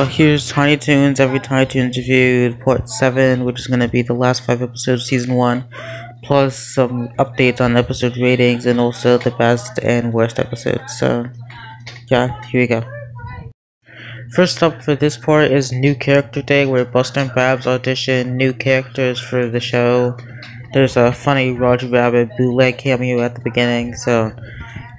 So here's Tiny Toons, every Tiny Toons reviewed, part 7, which is going to be the last 5 episodes of season 1, plus some updates on episode ratings and also the best and worst episodes. So, yeah, here we go. First up for this part is New Character Day, where Buster and Babs audition new characters for the show. There's a funny Roger Rabbit bootleg cameo at the beginning, so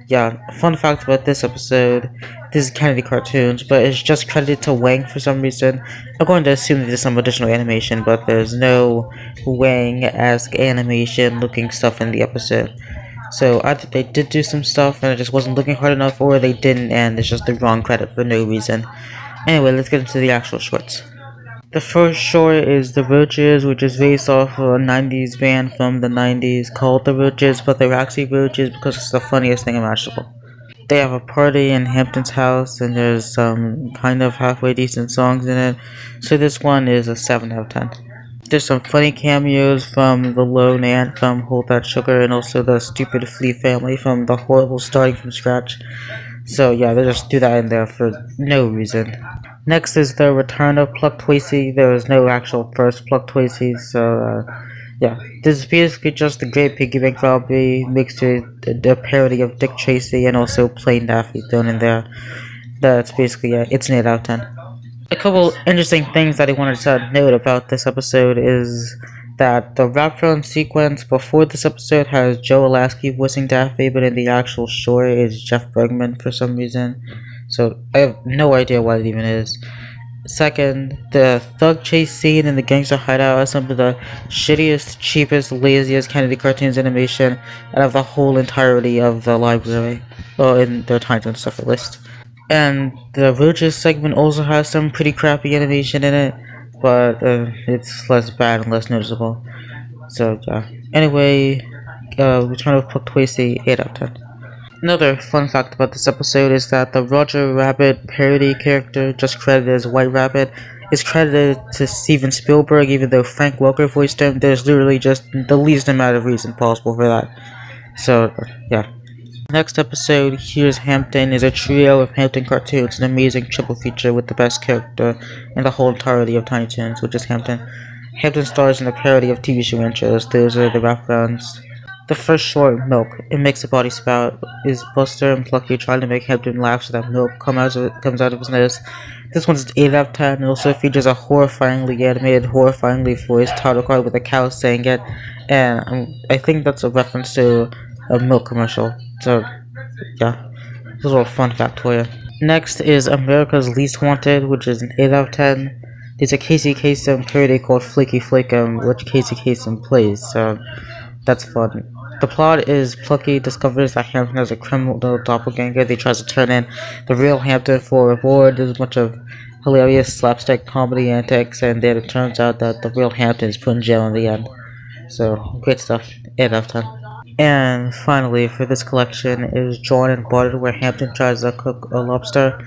yeah, fun fact about this episode, this is Kennedy cartoons, but it's just credited to Wang for some reason. I'm going to assume there's some additional animation, but there's no Wang-esque animation looking stuff in the episode. So either they did do some stuff and it just wasn't looking hard enough, or they didn't and it's just the wrong credit for no reason. Anyway, let's get into the actual shorts. The first short is The Roaches, which is based off of a 90s band from the 90s called The Roches, but they're actually Roaches because it's the funniest thing imaginable. They have a party in Hamton's house, and there's some kind of halfway decent songs in it, so this one is a 7 out of 10. There's some funny cameos from the Lone Ant from Hold That Sugar, and also the Stupid Flea family from The Horrible Starting From Scratch. So yeah, they just do that in there for no reason. Next is the return of Pluck Tracy. There was no actual first Pluck Tracy, so uh, yeah. This is basically just a Great Piggy Bank Robbery mixed with the parody of Dick Tracy and also plain Daffy thrown in there. That's basically it. It's an 8 out of 10. A couple interesting things that I wanted to note about this episode is that the wraparound sequence before this episode has Joe Alaskey voicing Daffy, but in the actual short is Jeff Bergman for some reason. So I have no idea what it even is. Second, the thug chase scene in the gangster hideout are some of the shittiest, cheapest, laziest Kennedy cartoons animation out of the whole entirety of the library. Well, in their Times and stuff list. And the Roaches segment also has some pretty crappy animation in it, but uh, it's less bad and less noticeable. So, yeah. Anyway, uh, Return of Pluck Tracy, 8 out of 10. Another fun fact about this episode is that the Roger Rabbit parody character, just credited as White Rabbit, is credited to Steven Spielberg, even though Frank Welker voiced him. There's literally just the least amount of reason possible for that. So, yeah. Next episode, Here's Hamton, is a trio of Hamton cartoons, an amazing triple feature with the best character in the whole entirety of Tiny Toons, which is Hamton. Hamton stars in a parody of TV show intros. Those are the backgrounds. The first short, Milk, it makes the body spout, is Buster and Plucky trying to make Hamton laugh so that milk come out of, comes out of his nose. This one's 8 out of 10 and also features a horrifyingly animated, horrifyingly voiced title card with a cow saying it, and um, I think that's a reference to a milk commercial. So, yeah, this is a fun fact for you. Next is America's Least Wanted, which is an 8 out of 10. There's a Casey Kasem parody called Flaky Flakem, which Casey Kasem plays, so that's fun. The plot is Plucky discovers that Hamton has a criminal doppelganger. He tries to turn in the real Hamton for a reward. There's a bunch of hilarious slapstick comedy antics, and then it turns out that the real Hamton is put in jail in the end. So, great stuff. 8 out of 10. And finally, for this collection is John and Bud, where Hamton tries to cook a lobster.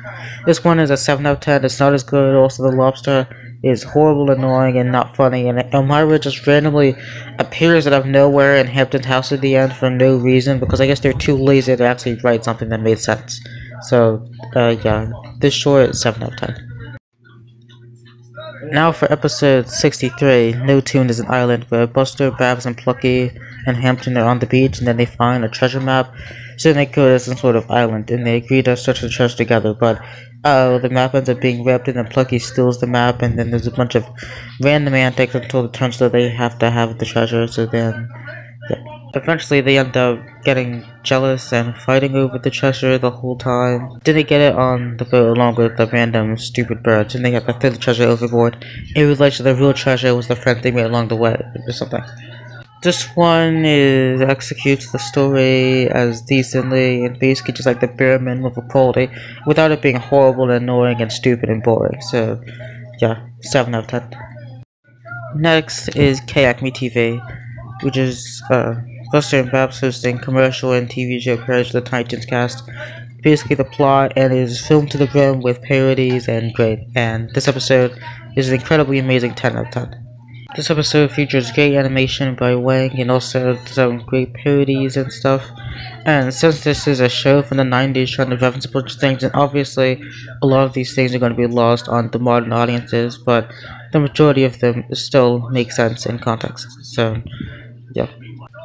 This one is a 7 out of 10. It's not as good. Also, the lobster is horrible, annoying, and not funny. And Elmira just randomly appears out of nowhere in Hamton's house at the end for no reason because I guess they're too lazy to actually write something that made sense. So, uh, yeah, this short is 7 out of 10. Now for episode 63, No Toon is an island where Buster, Babs, and Plucky and Hamton are on the beach and then they find a treasure map. So they go to some sort of island and they agree to search the treasure together, but uh, the map ends up being ripped and then Plucky steals the map and then there's a bunch of random antics until it turns out they have to have the treasure, so then yeah. eventually they end up getting jealous and fighting over the treasure the whole time. They get it on the boat along with the random stupid birds and they have to throw the treasure overboard. It was like the real treasure was the friend they made along the way or something. This one is executes the story as decently and basically just like the bare minimum of quality without it being horrible and annoying and stupid and boring. So yeah, 7 out of 10. Next is K Acme TV, which is uh, Buster and Babs hosting commercial and TV show of the Titans cast. Basically the plot and it is filmed to the brim with parodies and great. And this episode is an incredibly amazing 10 out of 10. This episode features great animation by Wang and also some great parodies and stuff. And since this is a show from the 90s trying to reference a bunch of things, and obviously a lot of these things are going to be lost on the modern audiences, but the majority of them still make sense in context. So, yeah.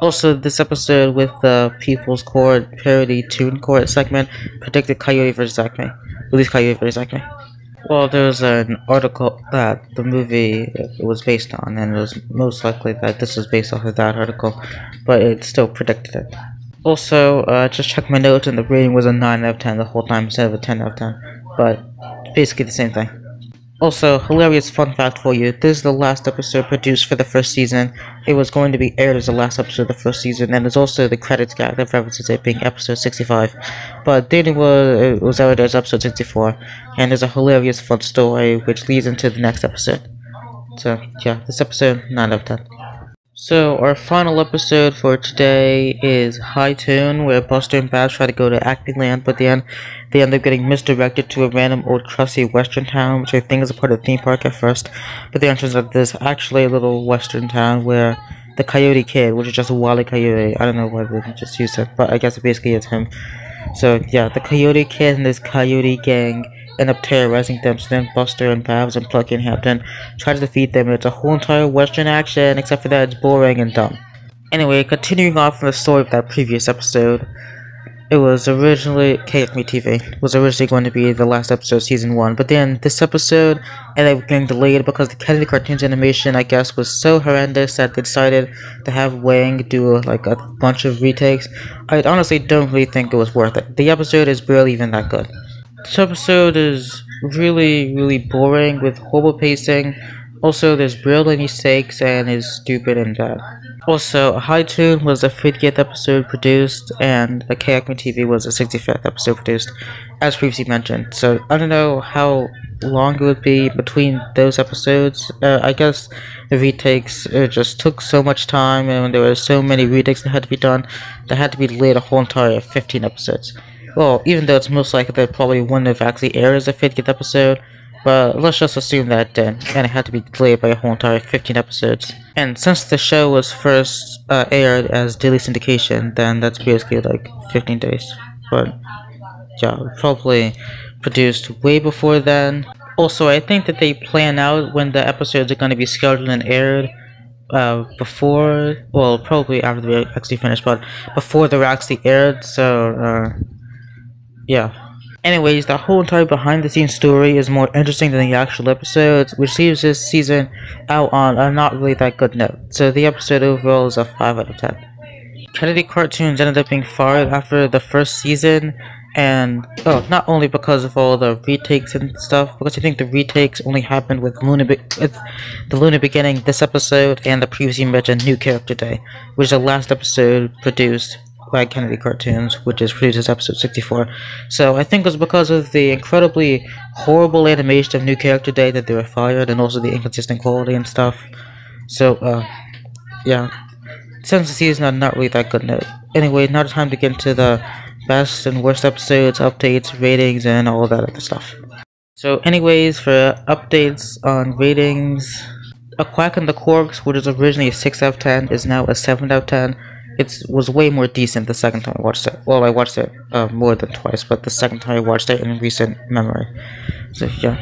Also, this episode with the People's Court parody Toon Court segment predicted Coyote vs. Acme. Release Coyote vs. Acme. Well, there's an article that the movie was based on, and it was most likely that this was based off of that article, but it still predicted it. Also, uh, just check my notes, and the rating was a 9 out of 10 the whole time instead of a 10 out of 10, but basically the same thing. Also, hilarious fun fact for you, this is the last episode produced for the first season. It was going to be aired as the last episode of the first season, and there's also the credits gag that references it being episode 65. But then it was, it was aired as episode 64, and there's a hilarious fun story which leads into the next episode. So, yeah, this episode, 9 out of 10. So our final episode for today is High Toon, where Buster and Babs try to go to Acme Land, but then they end up getting misdirected to a random old crusty western town, which I think is a part of the theme park at first. But then it turns out there's actually a little western town where the Coyote Kid, which is just a Wally Coyote, I don't know why they just used it, but I guess it basically is him. So yeah, the Coyote Kid and this Coyote gang end up terrorizing them, so then Buster and Babs and Plucky and Hamton try to defeat them. It's a whole entire western action, except for that it's boring and dumb. Anyway, continuing on from the story of that previous episode, it was originally KACME TV was originally going to be the last episode of season one, but then this episode ended up getting delayed because the Kennedy cartoons animation I guess was so horrendous that they decided to have Wang do like a bunch of retakes. I honestly don't really think it was worth it. The episode is barely even that good. This episode is really, really boring with horrible pacing. Also, there's barely any stakes and is stupid and bad. Also, High Toon was the 50th episode produced, and the KACME TV was the 65th episode produced, as previously mentioned. So, I don't know how long it would be between those episodes. Uh, I guess the retakes uh, just took so much time, and there were so many retakes that had to be done, that had to be delayed a whole entire 15 episodes. Well, even though it's most likely that probably wouldn't have actually aired as a 50th episode, but let's just assume that did, and it had to be delayed by a whole entire 15 episodes. And since the show was first uh, aired as daily syndication, then that's basically like 15 days. But yeah, probably produced way before then. Also, I think that they plan out when the episodes are going to be scheduled and aired uh, before, well, probably after they actually finished, but before they're actually aired, so, uh, yeah. Anyways, the whole entire behind the scenes story is more interesting than the actual episodes, which leaves this season out on a not really that good note. So the episode overall is a 5 out of 10. Kennedy cartoons ended up being fired after the first season, and oh, not only because of all the retakes and stuff, because I think the retakes only happened with Luna, Be with the Luna beginning this episode and the previously mentioned New Character Day, which is the last episode produced by Kennedy Cartoons, which is produced as episode 64. So I think it was because of the incredibly horrible animation of New Character Day that they were fired, and also the inconsistent quality and stuff. So, uh, yeah. Since the season are not really that good note. Anyway, now it's time to get into the best and worst episodes, updates, ratings, and all that other stuff. So anyways, for updates on ratings, A Quack and the Quarks, which was originally a 6 out of 10, is now a 7 out of 10 it was way more decent the second time I watched it. Well, I watched it uh, more than twice, but the second time I watched it in recent memory. So yeah.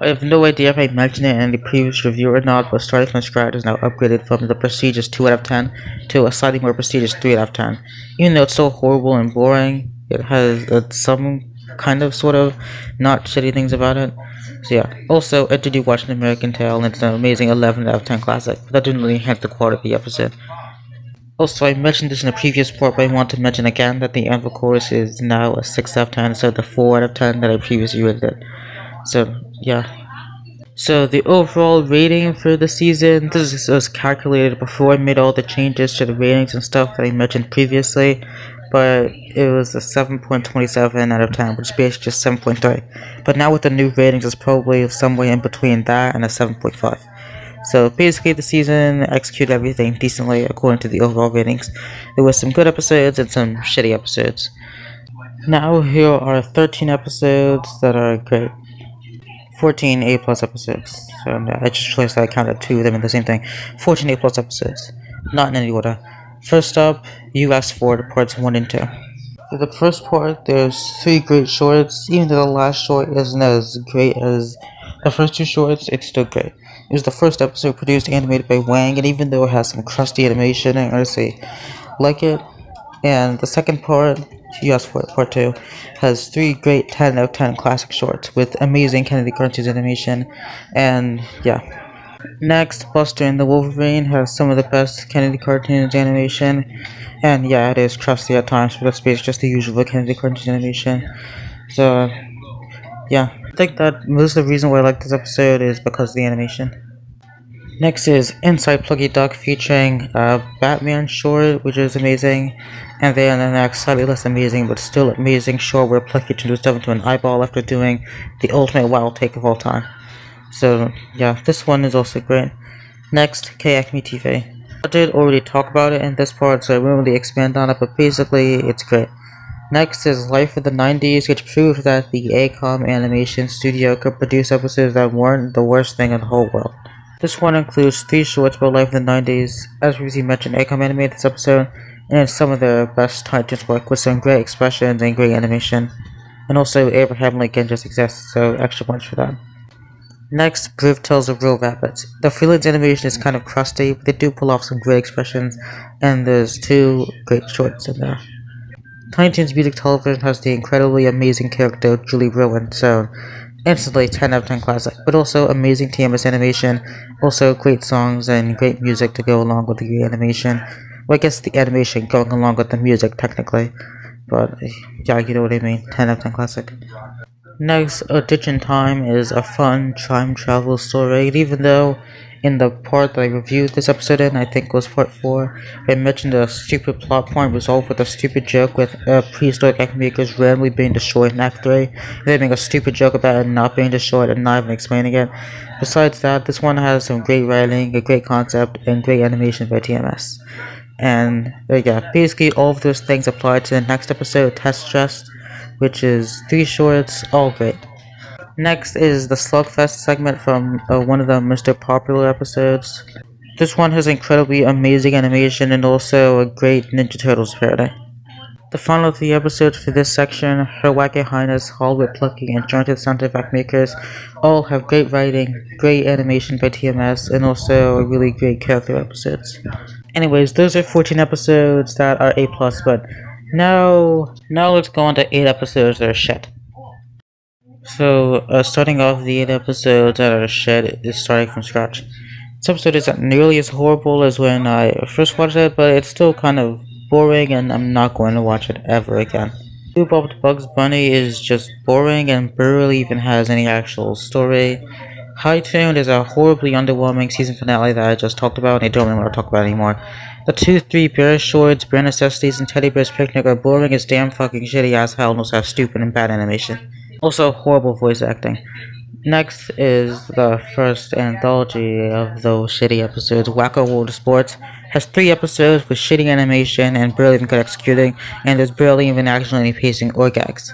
I have no idea if I mentioned it in the previous review or not, but Starting from Scratch is now upgraded from the prestigious 2 out of 10 to a slightly more prestigious 3 out of 10. Even though it's so horrible and boring, it has uh, some kind of sort of not shitty things about it. So yeah. Also, I did you watch an American Tail and it's an amazing 11 out of 10 classic, but that didn't really enhance the quality of the episode. Also, I mentioned this in a previous part, but I want to mention again that the Anvil Chorus is now a 6 out of 10 instead of the 4 out of 10 that I previously rated. So, yeah. So, the overall rating for the season, this was calculated before I made all the changes to the ratings and stuff that I mentioned previously, but it was a 7.27 out of 10, which is basically just 7.3. But now with the new ratings, it's probably somewhere in between that and a 7.5. So basically, the season executed everything decently according to the overall ratings. There were some good episodes and some shitty episodes. Now here are 13 episodes that are great. 14 A plus episodes. So I just realized that I counted two of them in the same thing. 14 A plus episodes. Not in any order. First up, you US 4 parts 1 and 2. For the first part, there's three great shorts. Even though the last short isn't as great as the first two shorts, it's still great. It was the first episode produced animated by Wang, and even though it has some crusty animation, I honestly like it. And the second part, it, part two, has three great 10 out of 10 classic shorts with amazing Kennedy cartoons animation, and yeah. Next, Buster and the Wolverine has some of the best Kennedy cartoons animation, and yeah, it is crusty at times, but that's basically just the usual Kennedy cartoons animation. So, yeah, think that most of the reason why I like this episode is because of the animation. Next is Inside Plucky Duck featuring a Batman short, which is amazing. And then the next, slightly less amazing, but still amazing short where Plucky turns himself into an eyeball after doing the ultimate wild take of all time. So, yeah, this one is also great. Next, K Acme TV. I did already talk about it in this part, so I won't really expand on it, but basically, it's great. Next is Life of the 90s, which proved that the AKOM animation studio could produce episodes that weren't the worst thing in the whole world. This one includes three shorts about life in the 90s. As previously mentioned, AKOM animated this episode, and some of their best Titans work with some great expressions and great animation. And also, Abraham Lincoln just exists, so extra points for that. Next, Groove Tales of Real Rabbits. The Freelance animation is kind of crusty, but they do pull off some great expressions, and there's two great shorts in there. Tiny Music Television has the incredibly amazing character Julie Bruin, so instantly 10 out of 10 classic, but also amazing TMS animation, also great songs and great music to go along with the animation. Well, I guess the animation going along with the music technically, but yeah, you know what I mean, 10 out of 10 classic. Next, Audition Time is a fun time travel story, even though in the part that I reviewed this episode in, I think was part 4, I mentioned a stupid plot point resolved with a stupid joke with uh, prehistoric egg makers randomly being destroyed in Act 3, then make a stupid joke about it not being destroyed and not even explaining it. Besides that, this one has some great writing, a great concept, and great animation by TMS. And uh, yeah, basically all of those things apply to the next episode, Test Just, which is three shorts, all great. Next is the Slugfest segment from uh, one of the Mr. Popular episodes. This one has incredibly amazing animation and also a great Ninja Turtles parody. The final three episodes for this section, Her Wacky Highness, Hollywood Plucky, and Enchanted Sound Effect Makers, all have great writing, great animation by TMS, and also really great character episodes. Anyways, those are 14 episodes that are A+, but now, now let's go on to 8 episodes that are shit. So, uh, starting off the 8 episodes that are shed is starting from scratch. This episode isn't nearly as horrible as when I first watched it, but it's still kind of boring and I'm not going to watch it ever again. Bob Bugs Bunny is just boring and barely even has any actual story. High Tuned is a horribly underwhelming season finale that I just talked about and I don't really want to talk about anymore. The 2-3 Bear Shorts, Brand Necessities, and Teddy Bear's Picnic are boring as damn fucking shitty as hell and also have stupid and bad animation. Also, horrible voice acting. Next is the first anthology of those shitty episodes. Wacko World of Sports has three episodes with shitty animation and barely even good executing, and there's barely even actually any pacing or gags.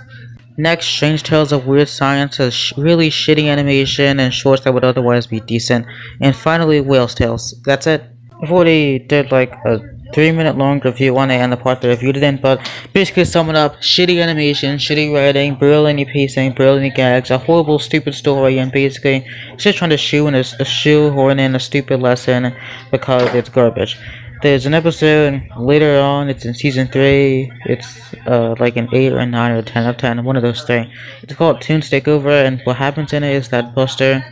Next, Strange Tales of Weird Science has sh really shitty animation and shorts that would otherwise be decent. And finally, Whale's Tales. That's it. I've already did like a three minute long review on it and the part that reviewed it in, but basically sum it up, shitty animation, shitty writing, brilliant pacing, brilliant gags, a horrible stupid story, and basically just trying to shoe in a, a shoehorn in a stupid lesson because it's garbage. There's an episode later on, it's in season 3, it's uh, like an 8 or a 9 or a 10 out of 10, one of those three. It's called Toons Takeover, and what happens in it is that Buster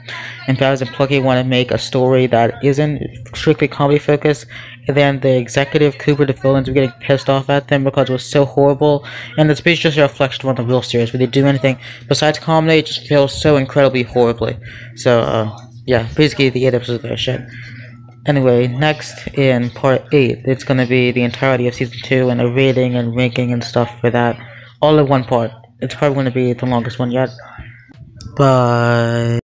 and Bowser and Plucky want to make a story that isn't strictly comedy focused, and then the executive Cooper the villains are getting pissed off at them because it was so horrible, and it's basically just a reflection on the real series, where they do anything besides comedy, it just feels so incredibly horribly. So, uh, yeah, basically the 8 episodes are shit. Anyway, next in part 8, it's gonna be the entirety of season 2 and a rating and ranking and stuff for that. All in one part. It's probably gonna be the longest one yet. Bye.